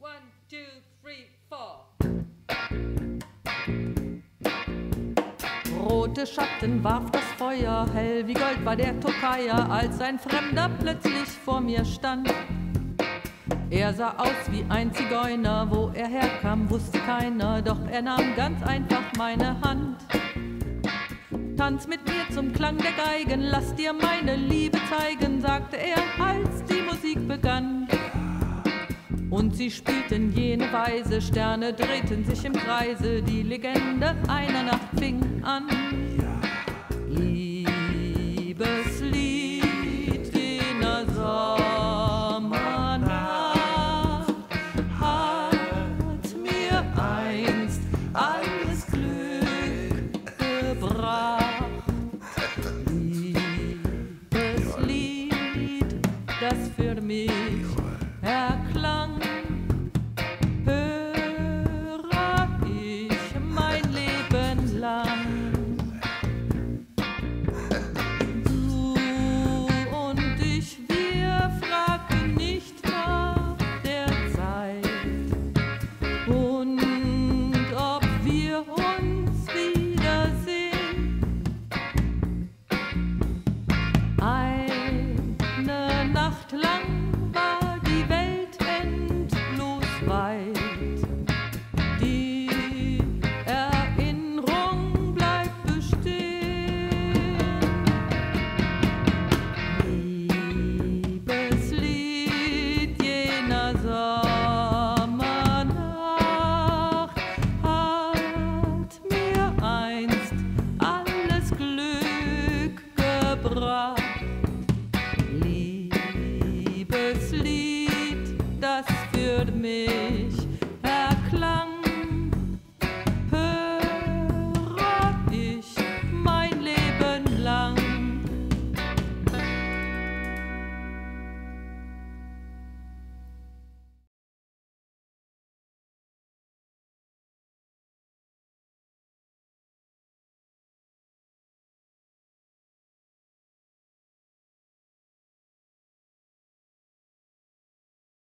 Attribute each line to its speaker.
Speaker 1: One, two, three, four. Rote Schatten warf das Feuer, hell wie Gold war der Tokayer, als ein Fremder plötzlich vor mir stand. Er sah aus wie ein Zigeuner, wo er herkam, wusste keiner, doch er nahm ganz einfach meine Hand. Tanz mit mir zum Klang der Geigen, lass dir meine Liebe zeigen, sagte er, Und sie spielten jene Weise, Sterne drehten sich im Kreise, die Legende einer Nacht fing an. Liebeslied jener Sommernacht hat mir einst alles Glück gebracht. Liebeslied, das für mich Liebeslied, das führt mich